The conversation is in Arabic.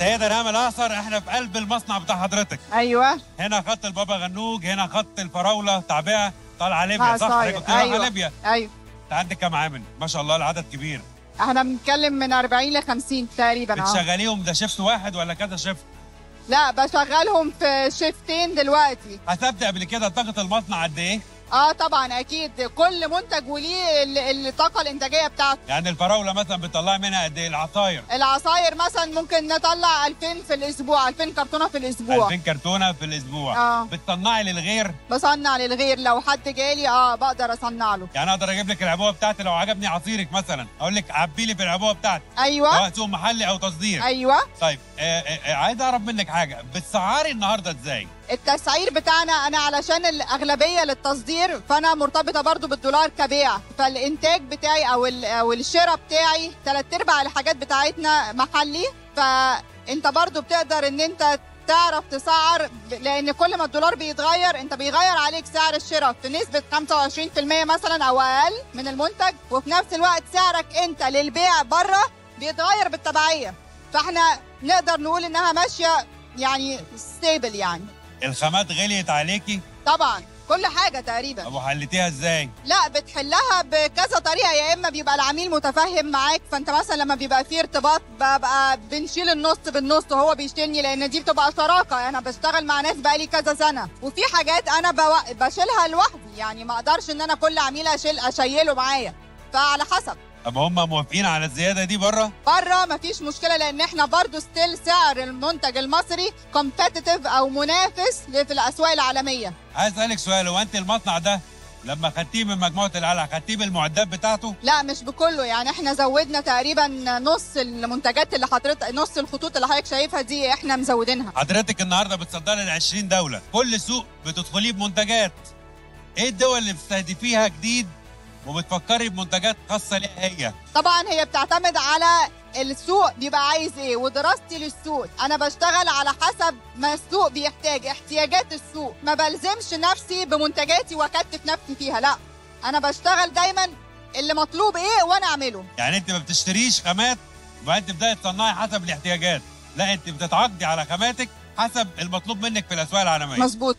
سيدة ريهام الأعصر إحنا في قلب المصنع بتاع حضرتك أيوه هنا خط البابا غنوج هنا خط الفراولة تعبئة طالعة ليبيا صح؟ عصاير. حضرتك كنت رايحة أيوة. ليبيا أيوه أنت عندك كام عامل؟ ما شاء الله العدد كبير إحنا بنتكلم من 40 ل 50 تقريبا آه بتشغليهم ده شيفت واحد ولا كذا شيفت؟ لا بشغلهم في شيفتين دلوقتي حسبت قبل كده طاقة المصنع قد إيه؟ آه طبعا أكيد. كل منتج وليه ال- الطاقة الإنتاجية بتاعته. يعني الفراولة مثلا بتطلعي منها قد إيه؟ العصاير. العصاير مثلا ممكن نطلع 2000 في الأسبوع 2000 كرتونة في الأسبوع. 2000 كرتونة في الأسبوع. آه. بتصنعي للغير؟ بصنع للغير. لو حد جالي آه بقدر أصنع له. يعني أقدر أجيب لك العبوة بتاعتي لو عجبني عصيرك مثلا. أقول لك عبي لي في العبوه بتاعتي. أيوه. سواء سوق محلي أو تصدير. أيوه. طيب آه آه آه، عايز أعرف منك حاجة. بتسعري النهارده إزاي؟ التسعير بتاعنا أنا علشان الأغلبية للتصدير فأنا مرتبطة برضو بالدولار كبيع. فالإنتاج بتاعي أو أو الشراء بتاعي ثلاث أرباع الحاجات بتاعتنا محلي. فأنت برضو بتقدر إن أنت تعرف تسعر لأن كل ما الدولار بيتغير أنت بيغير عليك سعر الشراء في نسبة 25% مثلا أو أقل من المنتج وفي نفس الوقت سعرك أنت للبيع بره بيتغير بالتبعية. فإحنا نقدر نقول إنها ماشية يعني ستيبل يعني. الخامات غليت عليكي؟ طبعا كل حاجة تقريبا. طب وحلتيها إزاي؟ لا بتحلها بكذا طريقة يا إما بيبقى العميل متفهم معاك فأنت مثلا لما بيبقى في ارتباط ببقى بنشيل النص بالنص وهو بيشيلني لأن دي بتبقى شراكة. أنا بشتغل مع ناس بقالي كذا سنة. وفي حاجات أنا. بشيلها لوحدي يعني ما أقدرش إن أنا كل عميل أشيل أشيله معايا. فعلى حسب. طب هم موافقين على الزيادة دي بره؟ بره مفيش مشكلة لأن إحنا برضو still سعر المنتج المصري competitive أو منافس في الاسواق العالمية. عايز أسألك سؤال هو أنت المصنع ده لما خدتيه من مجموعة القلعة خدتيه بالمعدات بتاعته؟ لا مش بكله يعني إحنا زودنا تقريبا نص المنتجات اللي حضرتك نص الخطوط اللي حضرتك شايفها دي إحنا مزودينها. حضرتك النهارده بتصدري ل 20 دولة كل سوق بتدخليه بمنتجات. إيه الدول اللي بتستهدفيها جديد وبتفكري بمنتجات خاصة ليها هي. طبعا هي بتعتمد على السوق بيبقى عايز إيه ودراستي للسوق. أنا بشتغل على حسب ما السوق بيحتاج احتياجات السوق. ما بلزمش نفسي بمنتجاتي وأكتف نفسي فيها لا. أنا بشتغل دايما اللي مطلوب إيه وأنا أعمله. يعني أنت ما بتشتريش خامات وبعدين تبداي تصنعي حسب الاحتياجات. لا أنت بتتعاقدي على خاماتك حسب المطلوب منك في الأسواق العالمية. مظبوط.